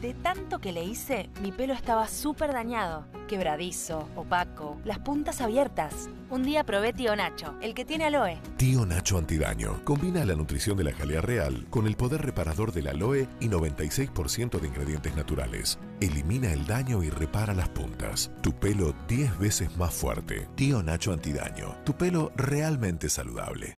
De tanto que le hice, mi pelo estaba súper dañado, quebradizo, opaco, las puntas abiertas. Un día probé Tío Nacho, el que tiene aloe. Tío Nacho Antidaño. Combina la nutrición de la jalea real con el poder reparador del aloe y 96% de ingredientes naturales. Elimina el daño y repara las puntas. Tu pelo 10 veces más fuerte. Tío Nacho Antidaño. Tu pelo realmente saludable.